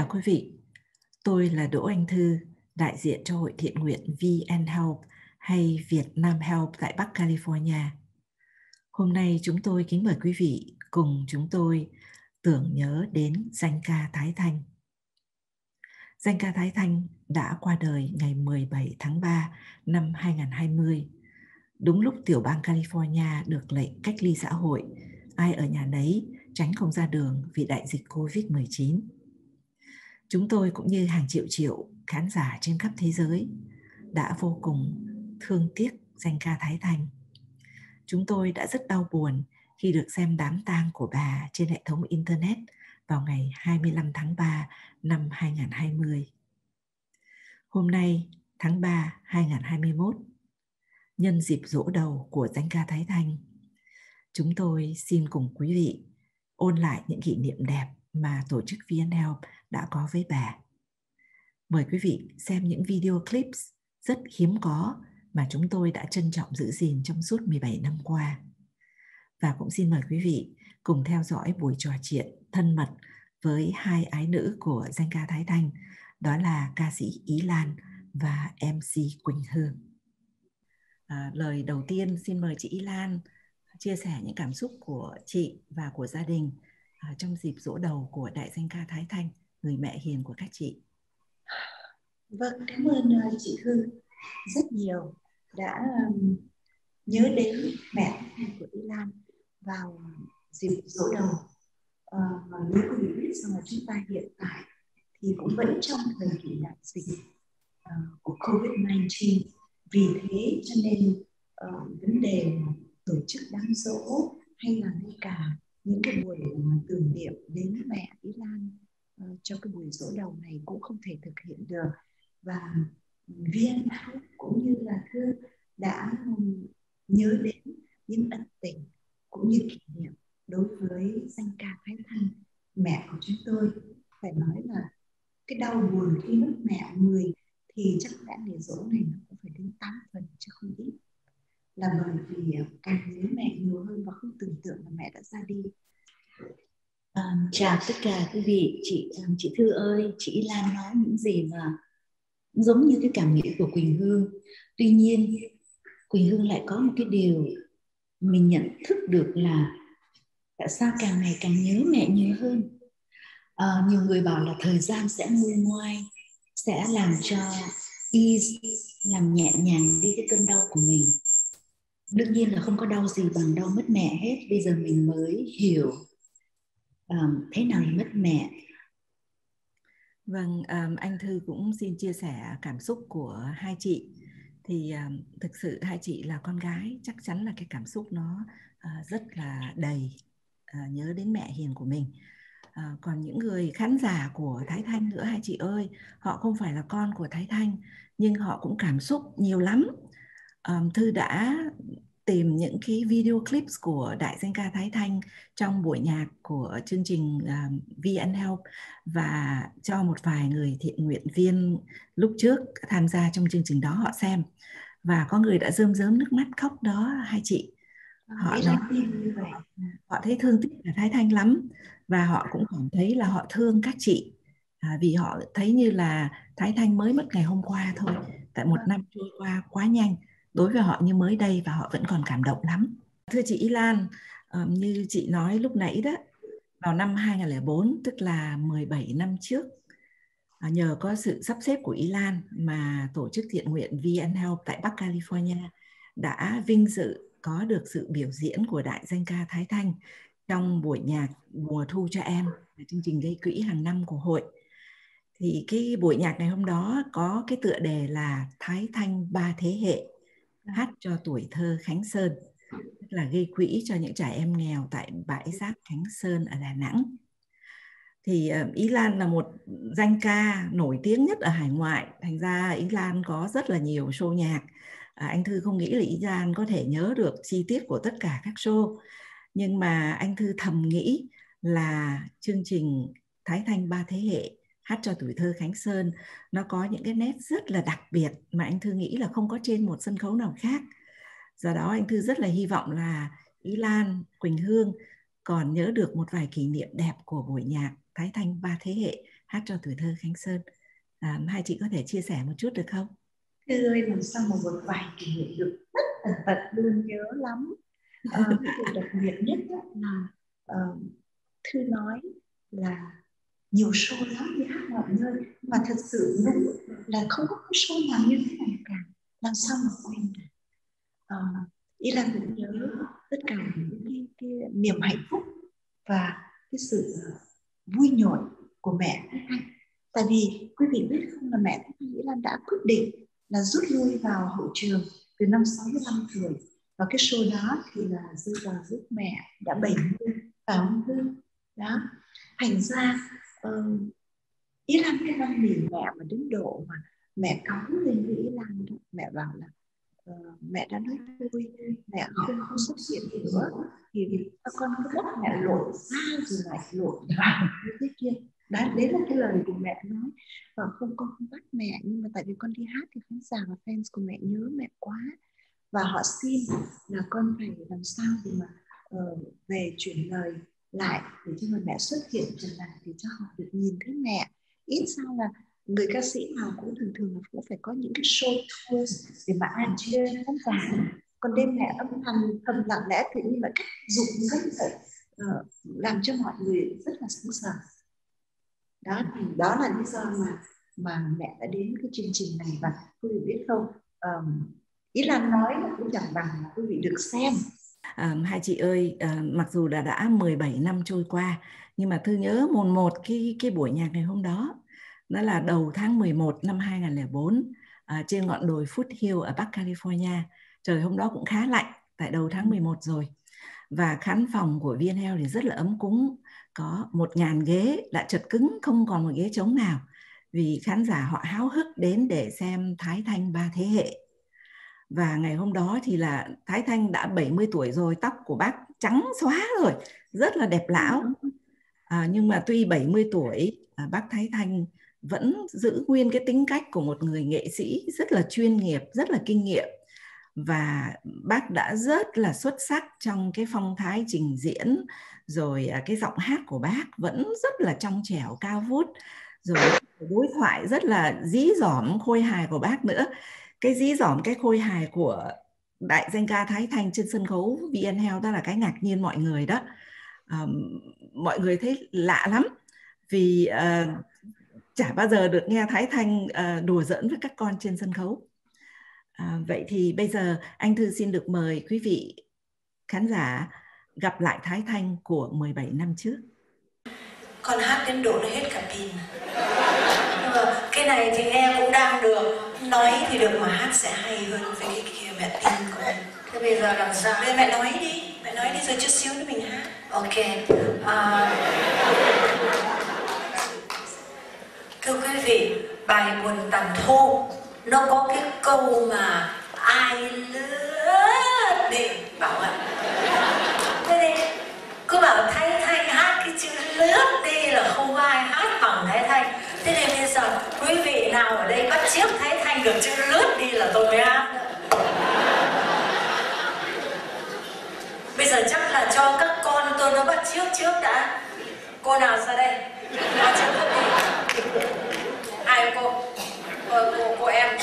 chào quý vị. Tôi là Đỗ Anh Thư, đại diện cho Hội thiện nguyện VN Help hay Việt Nam Help tại Bắc California. Hôm nay chúng tôi kính mời quý vị cùng chúng tôi tưởng nhớ đến danh ca Thái Thanh. Danh ca Thái Thanh đã qua đời ngày 17 tháng 3 năm 2020, đúng lúc tiểu bang California được lệnh cách ly xã hội, ai ở nhà đấy tránh không ra đường vì đại dịch Covid-19. Chúng tôi cũng như hàng triệu triệu khán giả trên khắp thế giới đã vô cùng thương tiếc danh ca Thái Thanh. Chúng tôi đã rất đau buồn khi được xem đám tang của bà trên hệ thống Internet vào ngày 25 tháng 3 năm 2020. Hôm nay, tháng 3 2021, nhân dịp dỗ đầu của danh ca Thái Thanh, chúng tôi xin cùng quý vị ôn lại những kỷ niệm đẹp mà tổ chức VN Help đã có với bà. Mời quý vị xem những video clips rất hiếm có mà chúng tôi đã trân trọng giữ gìn trong suốt 17 năm qua. Và cũng xin mời quý vị cùng theo dõi buổi trò chuyện thân mật với hai ái nữ của danh ca Thái Thanh, đó là ca sĩ Ý Lan và MC Quỳnh Hương. À, lời đầu tiên xin mời chị Ý Lan chia sẻ những cảm xúc của chị và của gia đình à, trong dịp dỗ đầu của đại danh ca Thái Thanh, người mẹ hiền của các chị. Vâng, cảm ơn à, chị Thư rất nhiều đã um, nhớ đến mẹ của Y Lan vào dịp dỗ đầu. Uh, nếu quý vị biết rằng là chúng ta hiện tại thì cũng vẫn trong thời kỳ đại dịch uh, của Covid-19. Vì thế cho nên uh, vấn đề tổ chức đám dỗ hay là ngay cả những cái buổi ờ, tưởng niệm đến mẹ Ý Lan uh, cho cái buổi dỗ đầu này cũng không thể thực hiện được. Và viên cũng như là thư đã ừ, nhớ đến những ân tình cũng như kỷ niệm đối với danh ca Thái Thanh mẹ của chúng tôi. Phải nói là cái đau buồn khi mất mẹ người thì chắc chắn ngày dỗ này nó cũng phải đến 8 phần chứ không ít là bởi vì ờ, càng nhớ mẹ nhiều hơn và không tưởng tượng là mẹ đã ra đi. À, chào tất cả quý vị. Chị ờ, chị Thư ơi chị Lan nói những gì mà giống như cái cảm nghĩ của Quỳnh Hương. Tuy nhiên Quỳnh Hương lại có một cái điều mình nhận thức được là tại sao càng ngày càng nhớ mẹ nhiều hơn. À, nhiều người bảo là thời gian sẽ nguôi ngoai sẽ làm cho ease làm nhẹ nhàng đi cái cơn đau của mình đương nhiên là không có đau gì bằng đau mất mẹ hết bây giờ mình mới hiểu um, thế nào là mất mẹ Vâng, um, anh Thư cũng xin chia sẻ cảm xúc của hai chị. Thì um, thực sự hai chị là con gái, chắc chắn là cái cảm xúc nó uh, rất là đầy uh, nhớ đến mẹ hiền của mình. À, còn những người khán giả của Thái Thanh nữa hai chị ơi, họ không phải là con của Thái Thanh nhưng họ cũng cảm xúc nhiều lắm. Um, Thư đã tìm những cái video clips của đại danh ca Thái Thanh trong buổi nhạc của chương trình uh, VN Help và cho một vài người thiện nguyện viên lúc trước tham gia trong chương trình đó họ xem. Và có người đã rơm rớm nước mắt khóc đó hai chị. Họ nói họ thấy thương tiếc là Thái Thanh lắm và họ cũng cảm thấy là họ thương các chị. À, vì họ thấy như là Thái Thanh mới mất ngày hôm qua thôi tại một năm trôi qua quá nhanh đối với họ như mới đây và họ vẫn còn cảm động lắm. Thưa chị Y Lan, như chị nói lúc nãy đó, vào năm 2004 tức là 17 năm trước à, nhờ có sự sắp xếp của Y Lan mà tổ chức thiện nguyện VN Help tại Bắc California đã vinh dự có được sự biểu diễn của đại danh ca Thái Thanh trong buổi nhạc mùa thu cho em chương trình gây quỹ hàng năm của hội thì cái buổi nhạc ngày hôm đó có cái tựa đề là Thái Thanh ba thế hệ hát cho tuổi thơ Khánh Sơn tức là gây quỹ cho những trẻ em nghèo tại bãi rác Khánh Sơn ở Đà Nẵng. Thì ờ, Ý Lan là một danh ca nổi tiếng nhất ở hải ngoại. Thành ra Ý Lan có rất là nhiều show nhạc. À, anh Thư không nghĩ là Ý Lan có thể nhớ được chi tiết của tất cả các show. Nhưng mà anh Thư thầm nghĩ là chương trình Thái Thanh ba thế hệ hát cho tuổi thơ Khánh Sơn nó có những cái nét rất là đặc biệt mà anh Thư nghĩ là không có trên một sân khấu nào khác do đó anh Thư rất là hy vọng là Ý Lan, Quỳnh Hương còn nhớ được một vài kỷ niệm đẹp của buổi nhạc Thái Thanh ba thế hệ hát cho tuổi thơ Khánh Sơn. À, hai chị có thể chia sẻ một chút được không? Thư ơi làm sao mà một vài kỷ niệm được tất tật luôn nhớ lắm. À, điều đặc biệt nhất là uh, Thư nói là nhiều show lắm đi hát mọi nơi mà thật sự đúng là không có cái show nào như thế này cả. Làm sao mà quên được? À, ý là cũng nhớ tất cả những cái, cái niềm hạnh phúc và cái sự ờ, vui nhộn của mẹ tại vì quý vị biết không là mẹ Thái Nghĩ Lan đã quyết định là rút lui vào hậu trường từ năm 65 tuổi. Và cái show đó thì là rơi vào lúc mẹ đã 70 phải không Hương đó thành ra uh, Ý Lan cái năm nhìn mẹ mà đến độ mà mẹ cáu lên với Ý Lan đó mẹ bảo là uh, mẹ đã nói vui mẹ không không xuất hiện nữa thì các con cứ bắt mẹ lộn ra rồi lại lộn vào như thế kia. Đấy, đấy là cái lời của mẹ nói. Và không con không bắt mẹ nhưng mà tại vì con đi hát thì khán giả và fans của mẹ nhớ mẹ quá. Và họ xin là con phải làm sao để mà uh, về chuyển lời lại để cho người mẹ xuất hiện trở lại để cho họ được nhìn thấy mẹ. Ít sao là người ca sĩ nào cũng thường thường là cũng phải có những cái show tour để mà ăn chơi khán giả còn đêm mẹ âm thầm thầm lặng lẽ tự nhiên là cách dụng rất là uh, làm cho mọi người rất là sững sờ. Đó thì đó là lý do mà mà mẹ đã đến cái chương trình này. Và quý vị biết không um, ý là nói là cũng chẳng bằng là quý vị được xem à, hai chị ơi à, mặc dù đã đã 17 năm trôi qua nhưng mà thư nhớ mồn một cái cái buổi nhạc ngày hôm đó. Đó là đầu tháng 11 năm 2004 à, trên ngọn đồi Foothill ở Bắc California. Trời hôm đó cũng khá lạnh tại đầu tháng 11 rồi. Và khán phòng của VNL thì rất là ấm cúng có một ngàn ghế đã chật cứng không còn một ghế trống nào. Vì khán giả họ háo hức đến để xem Thái Thanh ba thế hệ và ngày hôm đó thì là Thái Thanh đã 70 tuổi rồi tóc của bác trắng xóa rồi rất là đẹp lão. À, nhưng mà tuy 70 tuổi à, bác Thái Thanh vẫn giữ nguyên cái tính cách của một người nghệ sĩ rất là chuyên nghiệp rất là kinh nghiệm. Và bác đã rất là xuất sắc trong cái phong thái trình diễn rồi à, cái giọng hát của bác vẫn rất là trong trẻo cao vút. Rồi đối thoại rất là dí dỏm khôi hài của bác nữa cái dí dỏm cái khôi hài của đại danh ca Thái Thanh trên sân khấu VN Health đó là cái ngạc nhiên mọi người đó um, mọi người thấy lạ lắm vì uh, chả bao giờ được nghe Thái Thanh uh, đùa giỡn với các con trên sân khấu uh, vậy thì bây giờ anh Thư xin được mời quý vị khán giả gặp lại Thái Thanh của 17 năm trước. Con hát đến độ nó hết cả pin. cái này thì nghe cũng đang được, nói thì được mà hát sẽ hay hơn với cái kia mẹ tin con. Thế bây giờ làm sao? Bây mẹ nói đi, mẹ nói đi rồi chút xíu nữa mình hát. Ok. À... Thưa quý vị, bài buồn tàn thu nó có cái câu mà ai lướt đi bảo ạ thế đi cứ bảo thay thay hát cái chữ lướt đi là không ai hát bằng thái thanh thế nên bây giờ quý vị nào ở đây bắt được chữ lướt đi là tôi mới ăn. bây giờ chắc là cho các con tôi nó bắt trước trước đã. Cô nào ra đây? Bắt trước đi. Ai cô? Cô, cô, cô em.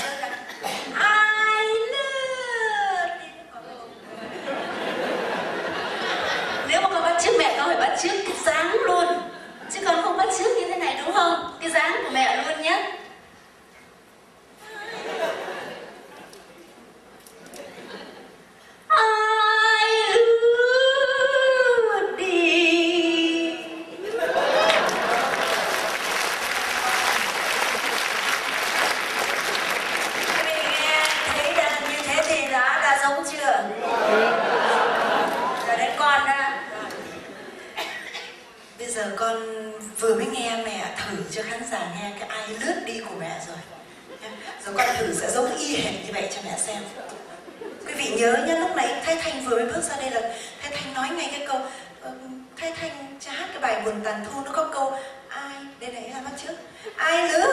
quý vị nhớ nhá, lúc nãy thái thanh vừa mới bước ra đây là thái thanh nói ngay cái câu ờ, thái thanh cha hát cái bài buồn tàn thu, nó có câu, ai, đây này là bắt trước. Ai lứa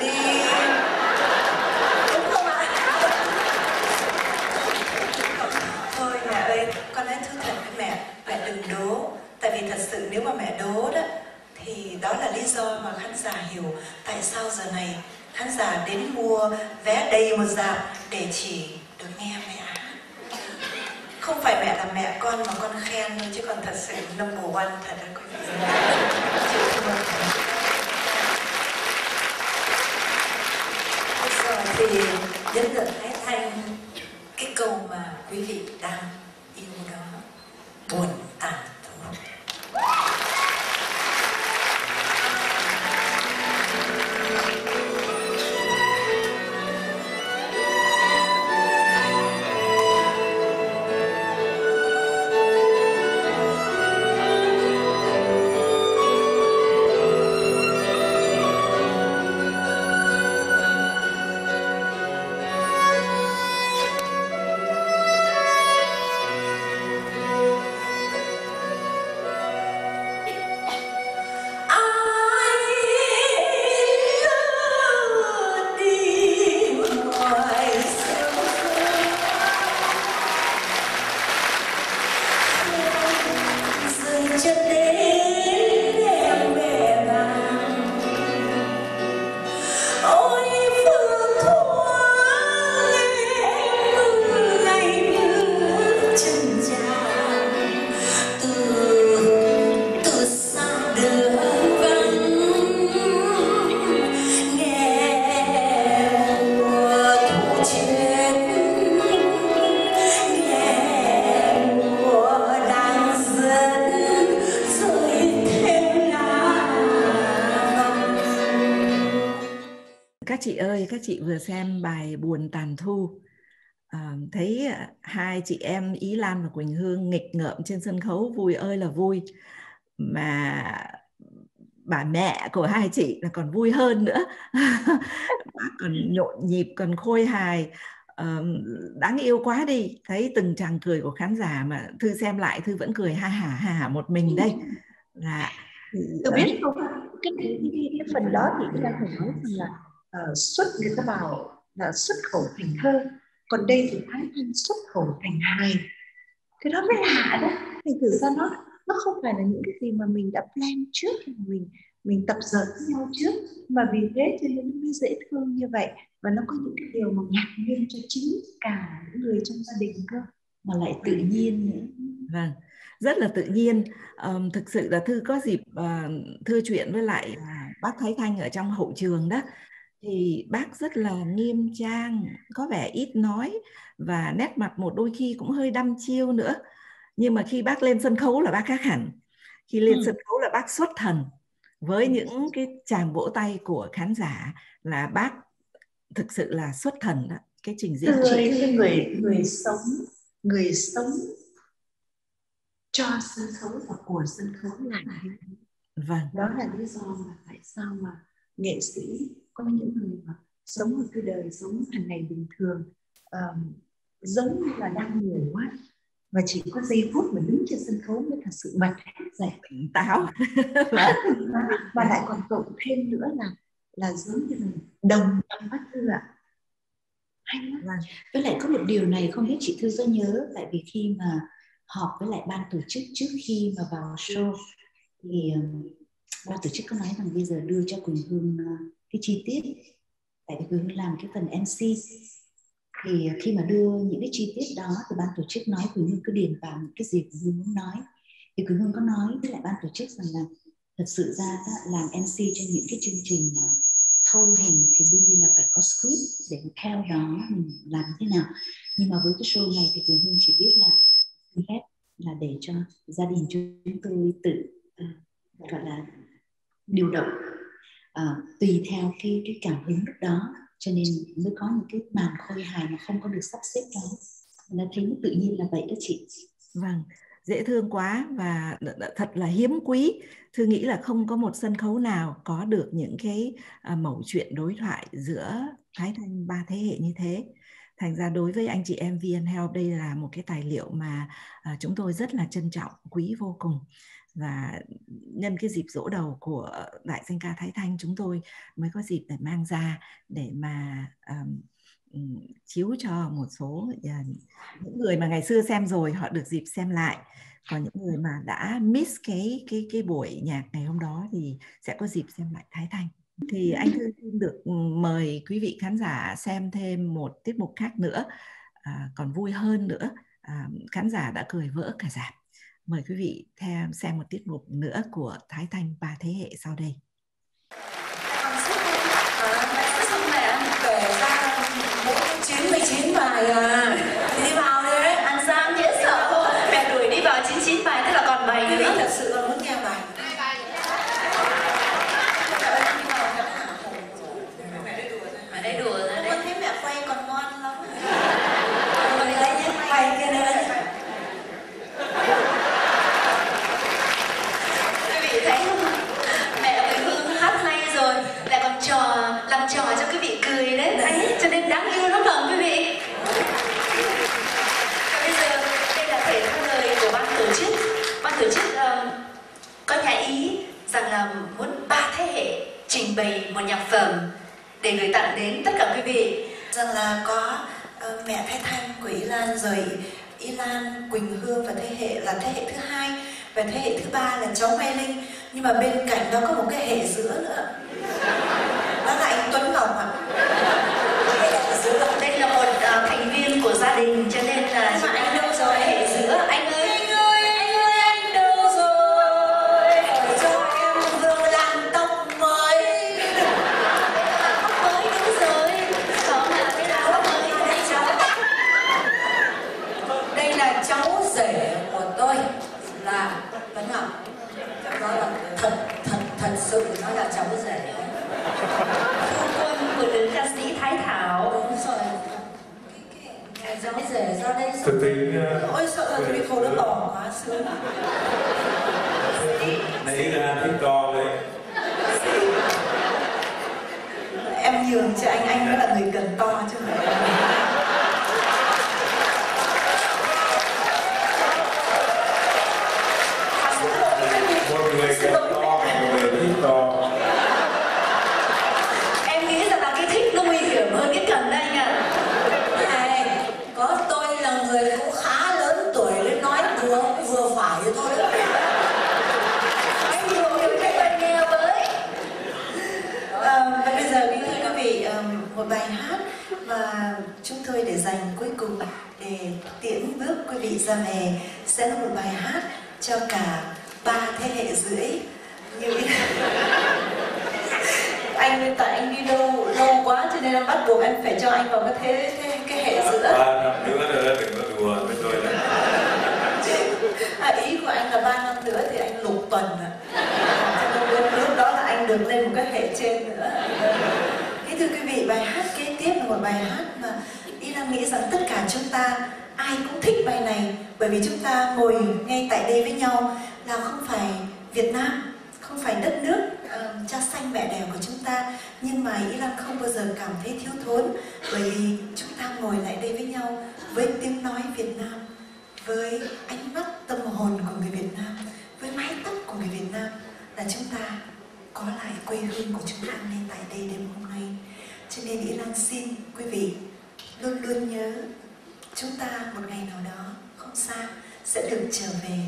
đi. Đúng không ạ? Thôi mẹ ơi, con nói thứ thật với mẹ mẹ đừng đố. Tại vì thật sự nếu mà mẹ đố đó, thì đó là lý do mà khán giả hiểu tại sao giờ này khán giả đến mua vé đầy một dạp để chỉ được nghe mẹ. Không phải mẹ là mẹ con mà con khen thôi, chứ còn thật sự number one thật là quý vị. Bây giờ thì đến lượt thái thanh, cái câu mà quý vị đang yêu đó. Buồn tàn. Các chị vừa xem bài buồn tàn thu. À, thấy hai chị em Ý Lan và Quỳnh Hương nghịch ngợm trên sân khấu vui ơi là vui. Mà bà mẹ của hai chị là còn vui hơn nữa. Còn nhộn nhịp còn khôi hài. Uh, đáng yêu quá đi. Thấy từng chàng cười của khán giả mà thư xem lại thư vẫn cười ha hả ha hả một mình đây. Là tôi biết không? Cái, cái, cái, cái phần đó thì chúng ta phải nói rằng là uh, xuất người ta bảo là xuất khẩu thành thơ còn đây thì thái thanh xuất khẩu thành hài. Cái đó mới lạ đó thành thử ra nó nó không phải là những cái gì mà mình đã plan trước mình mình tập dượt nhau trước. Mà vì thế cho nên nó mới dễ thương như vậy và nó có những cái điều mà ngạc nhiên cho chính cả những người trong gia đình cơ mà lại tự nhiên nữa. Vâng rất là tự nhiên. Um, thực sự là thư có dịp uh, thưa chuyện với lại uh, bác Thái Thanh ở trong hậu trường đó thì bác rất là nghiêm trang có vẻ ít nói và nét mặt một đôi khi cũng hơi đăm chiêu nữa. Nhưng mà khi bác lên sân khấu là bác khác hẳn. Khi lên ừ. sân khấu là bác xuất thần với ừ. những cái tràng vỗ tay của khán giả là bác thực sự là xuất thần đó cái trình diễn người cái người người sống người sống cho sân khấu và của sân khấu là vâng. đó là lý do mà tại sao mà nghệ sĩ có những người mà sống một cái đời sống hàng ngày bình thường um, giống như là đang ngủ quá và chỉ có giây phút mà đứng trên sân khấu mới thật sự bật giải tỉnh táo. Và, và lại còn cộng thêm nữa là là giống như là đồng tâm bát thư ạ. Hay lắm. Vâng. với lại có một điều này không biết chị thư có nhớ tại vì khi mà họp với lại ban tổ chức trước khi mà vào show thì ban tổ chức có nói rằng bây giờ đưa cho quỳnh hương cái chi tiết. Tại vì Hương làm cái phần MC thì khi mà đưa những cái chi tiết đó thì ban tổ chức nói Quỳnh Hương cứ điền vào những cái gì Quỳnh Hương muốn nói. Thì Quỳnh Hương có nói với lại ban tổ chức rằng là thật sự ra đó, làm MC cho những cái chương trình mà thâu hình thì đương nhiên là phải có script để theo đó mình làm thế nào. Nhưng mà với cái show này thì Quỳnh Hương chỉ biết là phép là để cho gia đình chúng tôi tự uh, gọi là điều động à, tùy theo cái cái cảm hứng lúc đó cho nên mới có những cái màn khôi hài mà không có được sắp xếp đó là thấy tự nhiên là vậy đó chị. Vâng dễ thương quá và thật là hiếm quý. Thư nghĩ là không có một sân khấu nào có được những cái uh, mẩu chuyện đối thoại giữa thái thanh ba thế hệ như thế. Thành ra đối với anh chị em VN Health đây là một cái tài liệu mà à, chúng tôi rất là trân trọng quý vô cùng và nhân cái dịp dỗ đầu của đại danh ca Thái Thanh chúng tôi mới có dịp để mang ra để mà um, chiếu cho một số uh, những người mà ngày xưa xem rồi họ được dịp xem lại. Còn những người mà đã miss cái cái cái buổi nhạc ngày hôm đó thì sẽ có dịp xem lại Thái Thanh. Thì anh thư xin được ừ, mời quý vị khán giả xem thêm một tiết mục khác nữa à, còn vui hơn nữa. À, khán giả đã cười vỡ cả giảm mời quý vị theo xem một tiết mục nữa của Thái Thanh ba thế hệ sau đây. Chín mươi chín bài à thì đi vào đi đấy. Ăn giam dễ sợ mẹ đuổi đi vào 99 bài tức là còn bài nữa. thật sự là muốn nghe bài mẹ đây đùa rồi đấy con thấy mẹ quay còn ngon lắm rồi lấy nhé quay kia nữa quý vị thấy không mẹ quỳnh hương hát hay rồi lại còn trò làm trò cho quý vị cười đấy đấy cho nên đáng yêu lắm không quý vị và bây giờ đây là thể theo lời của ban tổ chức ban tổ chức um, có nhà ý rằng là muốn ba thế hệ trình bày một nhạc phẩm để gửi tặng đến tất cả quý vị. Rằng là có uh, mẹ Thái Thanh của Y Lan rồi Y Lan Quỳnh Hương và thế hệ là thế hệ thứ hai và thế hệ thứ ba là cháu Mai Linh. Nhưng mà bên cạnh đó có một cái hệ giữa nữa. Ra về sẽ là một bài hát cho cả ba thế hệ rưỡi. Như anh tại anh đi đâu lâu quá cho nên em bắt buộc em phải cho anh vào cái thế, thế cái hệ giữa. ba năm nữa nữa đừng có đùa với tôi nữa. À, ý của anh là ba năm nữa thì anh lục tuần ạ nên lúc, đó là anh được lên một cái hệ trên nữa. Thế thưa quý vị, bài hát kế tiếp là một bài hát mà Y đang nghĩ rằng tất cả chúng ta ai cũng thích bài này bởi vì chúng ta ngồi ngay tại đây với nhau là không phải Việt Nam không phải đất nước uh, cha xanh mẹ đẻ của chúng ta. Nhưng mà Y Lan không bao giờ cảm thấy thiếu thốn bởi vì chúng ta ngồi lại đây với nhau với tiếng nói Việt Nam với ánh mắt tâm hồn của người Việt Nam với mái tóc của người Việt Nam là chúng ta có lại quê hương của chúng ta ngay tại đây đêm hôm nay. Cho nên Iran Lan xin quý vị luôn luôn nhớ chúng ta một ngày nào đó, không xa, sẽ được trở về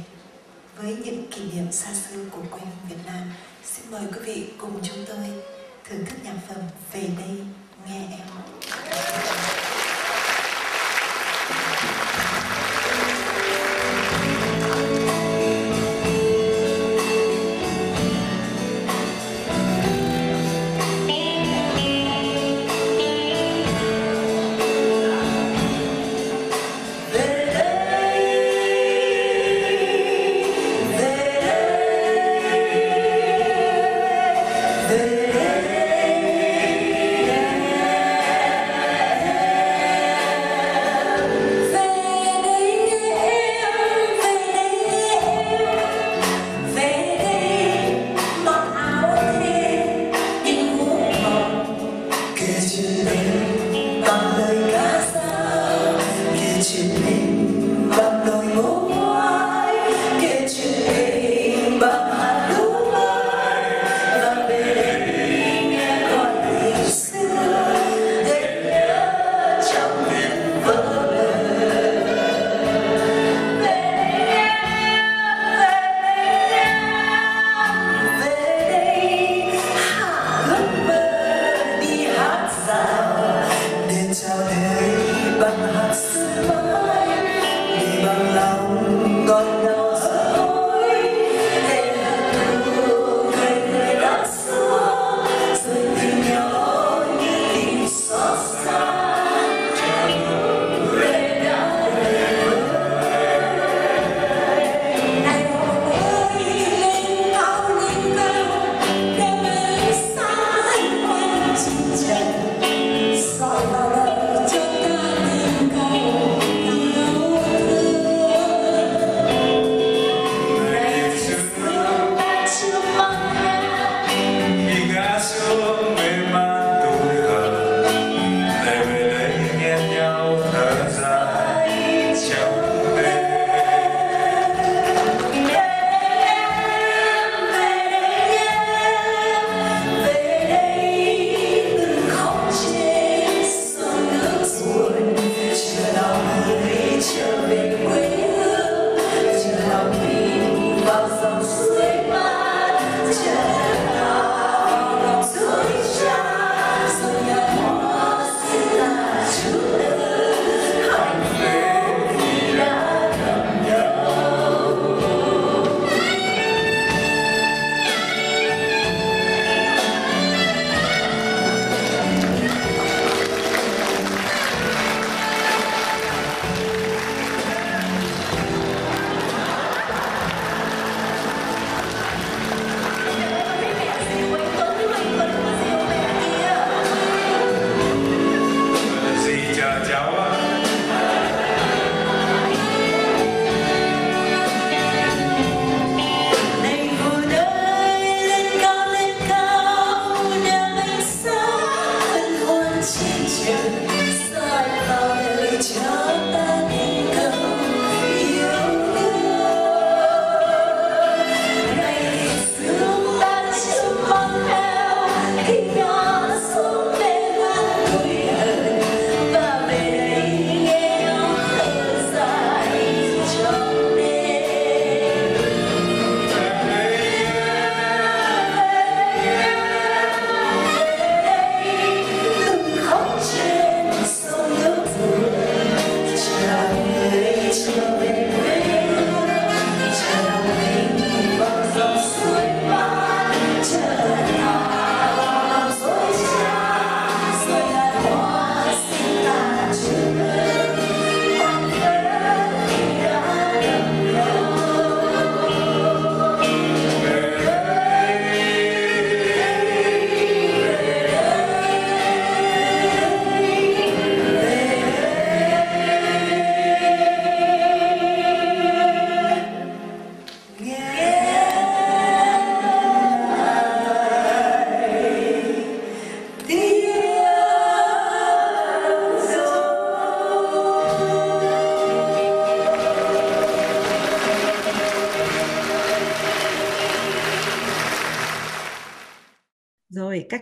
với những kỷ niệm xa xưa của quê hương Việt Nam. Xin mời quý vị cùng chúng tôi thưởng thức nhạc phẩm về đây, nghe em.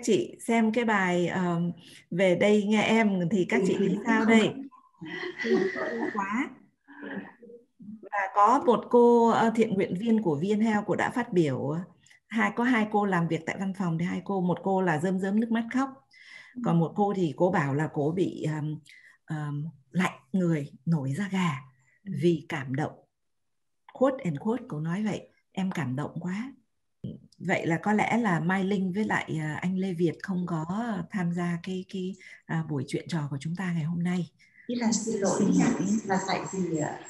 Các chị xem cái bài uh, về đây nghe em thì các chị nghĩ sao đây? Quá. Và có một cô ờ, thiện nguyện viên của viên heo của đã phát biểu hai có hai cô làm việc tại văn phòng thì hai cô một cô là rơm rớm nước mắt khóc còn một cô thì cô bảo là cô bị um, um, lạnh người nổi da gà vì cảm động. Quote and quote cô nói vậy em cảm động quá vậy là có lẽ là Mai Linh với lại à, anh Lê Việt không có tham gia cái cái à, buổi chuyện trò của chúng ta ngày hôm nay. Ý là xin lỗi nha, là tại vì à,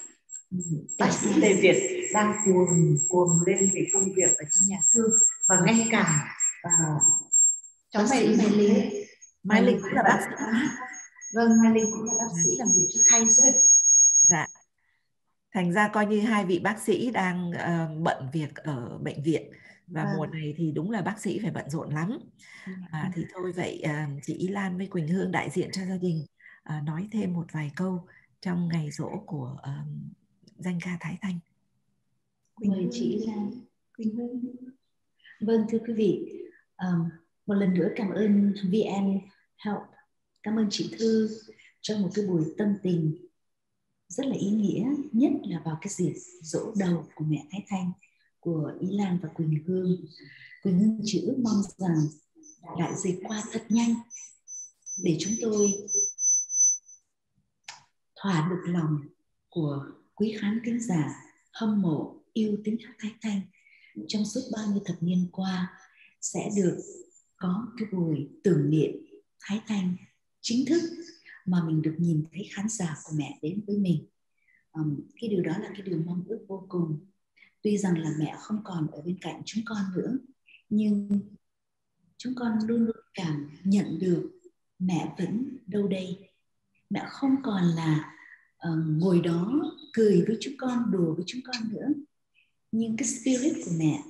bác sĩ Lê Việt đang cuồng cuồng lên vì công việc ở trong nhà thương và ngay cả uh, cháu Mai Linh Mai Linh cũng là bác sĩ. Vâng, Mai Linh cũng là bác sĩ làm việc cho Khay Dạ. Thành ra coi như hai vị bác sĩ đang uh, bận việc ở bệnh viện và à. mùa này thì đúng là bác sĩ phải bận rộn lắm. À, thì thôi vậy à, chị Y Lan với Quỳnh Hương đại diện cho gia đình à, nói thêm một vài câu trong ngày rỗ của à, danh ca Thái Thanh. Quỳnh Mời chị Y Lan. Quỳnh Hương. Vâng thưa quý vị um, một lần nữa cảm ơn VN Help. Cảm ơn chị Thư trong một cái buổi tâm tình rất là ý nghĩa nhất là vào cái dịp dỗ đầu của mẹ Thái Thanh của Ý Lan và Quỳnh Hương. Quỳnh Hương chỉ ước mong rằng đại dịch qua thật nhanh để chúng tôi thỏa được lòng của quý khán thính giả hâm mộ yêu tiếng hát Thái Thanh. Trong suốt bao nhiêu thập niên qua sẽ được có cái buổi tưởng niệm Thái Thanh chính thức mà mình được nhìn thấy khán giả của mẹ đến với mình. Um, cái điều đó là cái điều mong ước vô cùng tuy rằng là mẹ không còn ở bên cạnh chúng con nữa nhưng chúng con luôn luôn cảm nhận được mẹ vẫn đâu đây. Mẹ không còn là uh, ngồi đó cười với chúng con đùa với chúng con nữa. Nhưng cái spirit của mẹ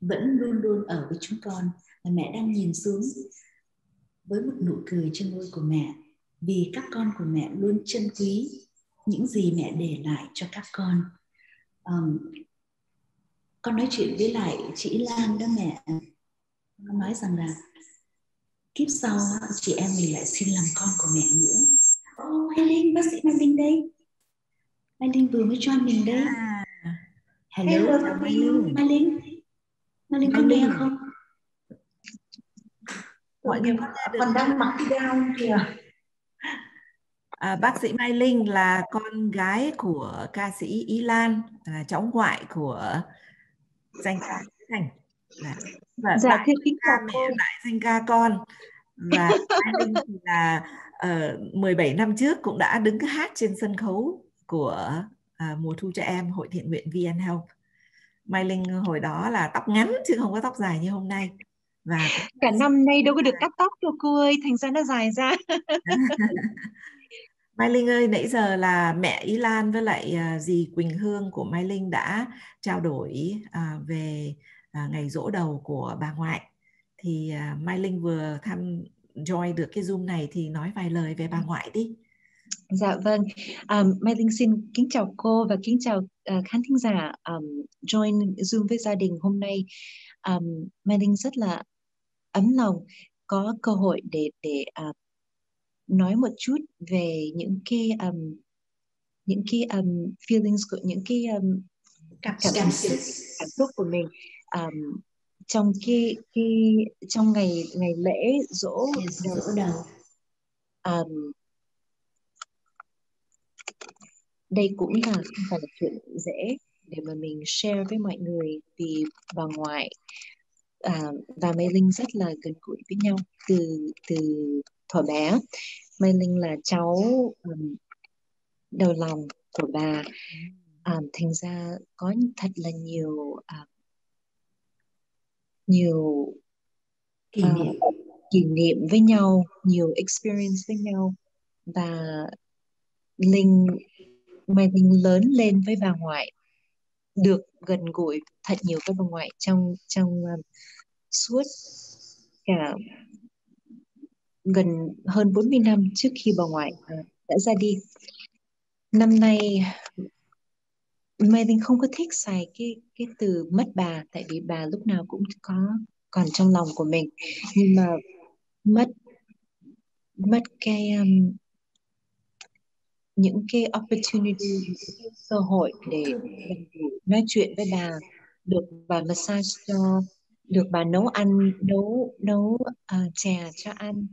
vẫn luôn luôn ở với chúng con và mẹ đang nhìn xuống với một nụ cười trên môi của mẹ vì các con của mẹ luôn trân quý những gì mẹ để lại cho các con um, con nói chuyện với lại chị Lan đó mẹ. Con nói rằng là kiếp sau chị em mình lại xin làm con của mẹ nữa. Ô Mai Linh bác sĩ Mai Linh đây. Mai Linh vừa mới join mình đây À, hello, Hello, Mai Linh. Mai Linh Mai Linh Mai nghe không? Mọi người còn đang mặc cái gown kìa À, bác sĩ Mai Linh là con gái của ca sĩ Ý Lan, là cháu ngoại của danh ca Thành. Dạ. Và Dạ, thưa kính ca mẹ đại danh ca con. Và Mai Linh thì là ờ, 17 năm trước cũng đã đứng hát trên sân khấu của à, mùa thu cho em Hội thiện nguyện VN Health. Mai Linh hồi đó là tóc ngắn chứ không có tóc dài như hôm nay. Và Cả năm nay đâu có được cắt tóc đâu cô ơi, thành ra nó dài ra. Mai Linh ơi, nãy giờ là mẹ Ý Lan với lại à, dì Quỳnh Hương của Mai Linh đã trao đổi à, về à, ngày dỗ đầu của bà ngoại. Thì à, Mai Linh vừa tham join được cái Zoom này thì nói vài lời về bà ngoại đi. Dạ vâng, um, Mai Linh xin kính chào cô và kính chào uh, khán thính giả um, join Zoom với gia đình hôm nay. Um, Mai Linh rất là ấm lòng có cơ hội để để uh, nói một chút về những cái um, những cái um, feelings của những cái um, cảm cảm cảm xúc cảm xúc của mình um, trong cái cái trong ngày ngày lễ dỗ đầu. dỗ đầu. Um, đây cũng là không phải là chuyện dễ để mà mình share với mọi người vì bà ngoại à, và Mây Linh rất là gần gũi với nhau. Từ từ thuở bé. Mây Linh là cháu um, đầu lòng của bà. À, thành ra có thật là nhiều à, nhiều kỷ à, niệm. kỷ niệm với nhau nhiều experience với nhau. Và Linh Mai Linh lớn lên với bà ngoại được gần gũi thật nhiều với bà ngoại trong trong um, suốt cả gần hơn 40 năm trước khi bà ngoại ờ, đã ra đi. Năm nay Mai Linh không có thích xài cái cái từ mất bà tại vì bà lúc nào cũng có còn trong lòng của mình. Nhưng mà mất mất cái um, những cái opportunity những cái cơ hội để nói chuyện với bà được bà massage cho được bà nấu ăn nấu nấu uh, chè cho ăn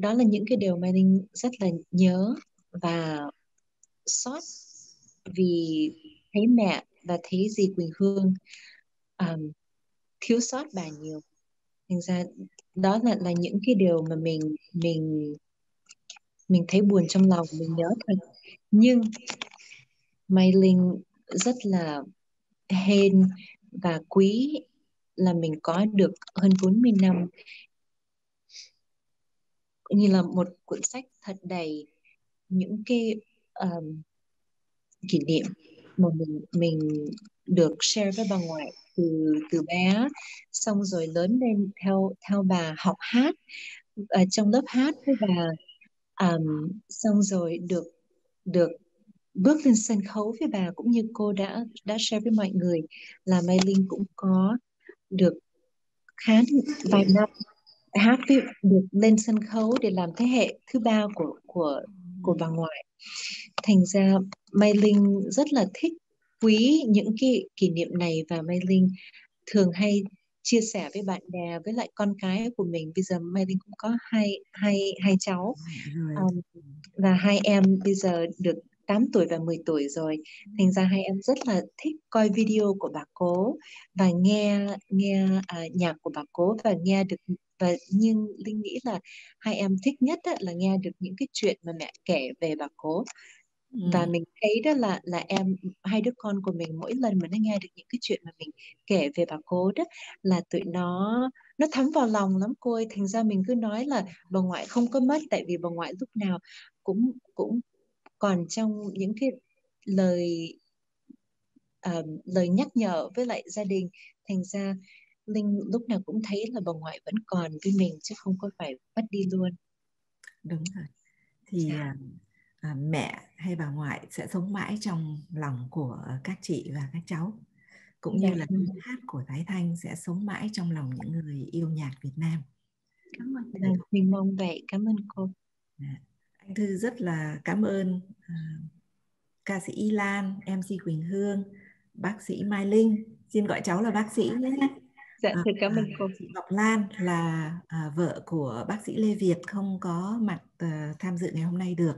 đó là những cái điều mà Linh rất là nhớ và xót vì thấy mẹ và thấy dì Quỳnh Hương um, thiếu sót bà nhiều. Thành ra đó là là những cái điều mà mình mình mình thấy buồn trong lòng mình nhớ thật. Nhưng Mai Linh rất là hên và quý là mình có được hơn 40 năm như là một cuốn sách thật đầy những cái um, kỷ niệm mà mình mình được share với bà ngoại từ từ bé. Xong rồi lớn lên theo theo bà học hát ở trong lớp hát với bà um, xong rồi được được bước lên sân khấu với bà cũng như cô đã đã share với mọi người là Mai Linh cũng có được khá vài năm hát với được lên sân khấu để làm thế hệ thứ ba của của của bà ngoại thành ra Mai Linh rất là thích quý những cái kỷ niệm này và Mai Linh thường hay chia sẻ với bạn bè với lại con cái của mình. Bây giờ Mai Linh cũng có hai hai hai cháu. Um, và hai em bây giờ được 8 tuổi và 10 tuổi rồi. Thành ra hai em rất là thích coi video của bà cố và nghe nghe à, nhạc của bà cố và nghe được và nhưng linh nghĩ là hai em thích nhất á, là nghe được những cái chuyện mà mẹ kể về bà cố. Và ừ. mình thấy đó là là em hai đứa con của mình mỗi lần mà nó nghe được những cái chuyện mà mình kể về bà cố đó là tụi nó nó thấm vào lòng lắm cô ơi. Thành ra mình cứ nói là bà ngoại không có mất tại vì bà ngoại lúc nào cũng cũng còn trong những cái lời uh, lời nhắc nhở với lại gia đình thành ra linh lúc nào cũng thấy là bà ngoại vẫn còn với mình chứ không có phải mất đi luôn. Đúng rồi. Thì à, à, mẹ hay bà ngoại sẽ sống mãi trong lòng của các chị và các cháu. Cũng như Dạ. là tiếng hát của Thái Thanh sẽ sống mãi trong lòng những người yêu nhạc Việt Nam. cảm ơn mình mong vậy. Cảm ơn cô Anh Thư rất là cảm ơn à, ca sĩ Y Lan, MC Quỳnh Hương, bác sĩ Mai Linh, xin gọi cháu là bác sĩ nhé. dạ À, thật cảm ơn à, cô chị Ngọc Lan là à, vợ của bác sĩ Lê Việt không có mặt à, tham dự ngày hôm nay được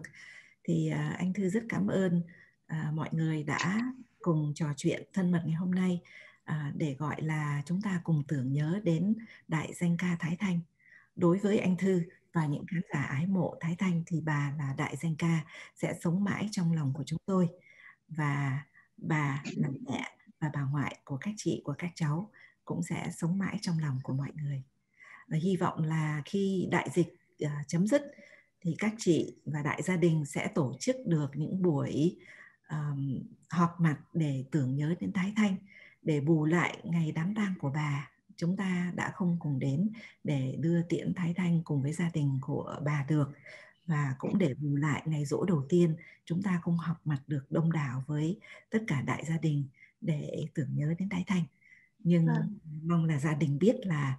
thì à, anh Thư rất cảm ơn à, mọi người đã cùng trò chuyện thân mật ngày hôm nay à, để gọi là chúng ta cùng tưởng nhớ đến đại danh ca Thái Thanh. Đối với anh Thư và những khán giả ái mộ Thái Thanh thì bà là đại danh ca sẽ sống mãi trong lòng của chúng tôi và bà là mẹ và bà ngoại của các chị của các cháu cũng sẽ sống mãi trong lòng của mọi người. Và hy vọng là khi đại dịch uh, chấm dứt thì các chị và đại gia đình sẽ tổ chức được những buổi um, họp mặt để tưởng nhớ đến Thái Thanh để bù lại ngày đám tang của bà chúng ta đã không cùng đến để đưa tiễn Thái Thanh cùng với gia đình của bà được và cũng để bù lại ngày rỗ đầu tiên chúng ta không họp mặt được đông đảo với tất cả đại gia đình để tưởng nhớ đến Thái Thanh nhưng Vâng. mong là gia đình biết là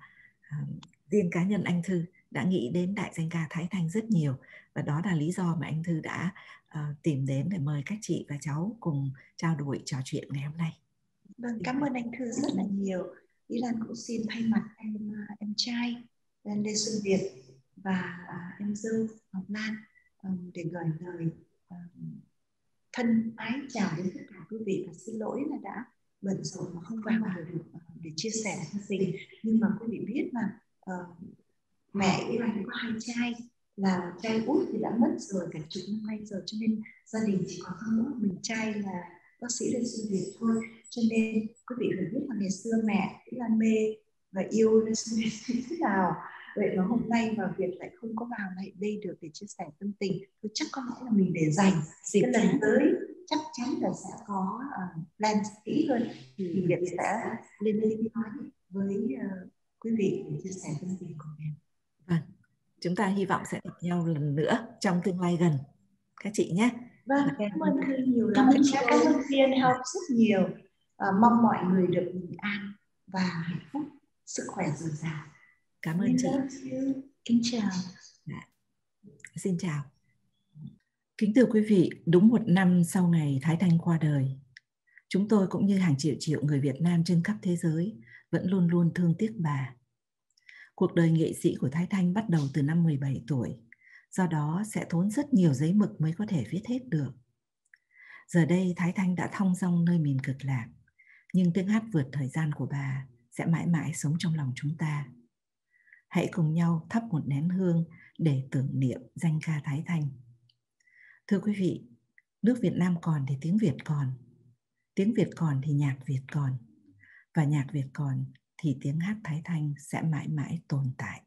uh, riêng cá nhân anh Thư đã nghĩ đến đại danh ca Thái Thanh rất nhiều và đó là lý do mà anh Thư đã uh, tìm đến để mời các chị và cháu cùng trao đổi trò chuyện ngày hôm nay. Vâng, cảm ơn anh Thư rất là nhiều. Ý Lan cũng xin thay mặt em à, em trai em Lê Xuân Việt và à, em dâu Ngọc Lan um, để gửi lời um, thân ái chào đến tất cả quý vị và xin lỗi là đã bận rộn mà không vào được à, để chia sẻ với mình. nhưng mà quý vị biết mà uh, ờ, mẹ Ý Lan có hai trai là trai út thì đã mất rồi cả chục năm nay rồi cho nên gia đình chỉ có mỗi mình trai là bác sĩ Lê Xuân Việt thôi cho nên quý vị phải biết là ngày xưa mẹ cũng là mê và yêu như thế nào. Vậy mà hôm nay mà Việt lại không có vào lại đây được để chia sẻ tâm tình tôi chắc có lẽ là mình để dành. Dịp cái lần tới chắc chắn là sẽ có uh, plan kỹ hơn. Thì Việt sẽ lên đây nói với uh, quý vị để chia sẻ tâm tình của mình. Vâng, chúng ta hy vọng sẽ gặp nhau lần nữa trong tương lai gần. Các chị nhé. Vâng, cảm ơn Thư nhiều lắm. Cảm ơn Tiên help rất nhiều. À, mong mọi người được bình an và hạnh phúc, sức khỏe dồi dào. Cảm ơn chị. kính chào Xin chào. Kính thưa quý vị, đúng một năm sau ngày Thái Thanh qua đời, chúng tôi cũng như hàng triệu triệu người Việt Nam trên khắp thế giới vẫn luôn luôn thương tiếc bà. Cuộc đời nghệ sĩ của Thái Thanh bắt đầu từ năm 17 tuổi, do đó sẽ tốn rất nhiều giấy mực mới có thể viết hết được. Giờ đây Thái Thanh đã thong dong nơi miền cực lạc, nhưng tiếng hát vượt thời gian của bà sẽ mãi mãi sống trong lòng chúng ta. Hãy cùng nhau thắp một nén hương để tưởng niệm danh ca Thái Thanh. Thưa quý vị, nước Việt Nam còn thì tiếng Việt còn. Tiếng Việt còn thì nhạc Việt còn. Và nhạc Việt còn thì tiếng hát Thái Thanh sẽ mãi mãi tồn tại.